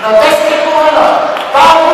No te estimulo. Pablo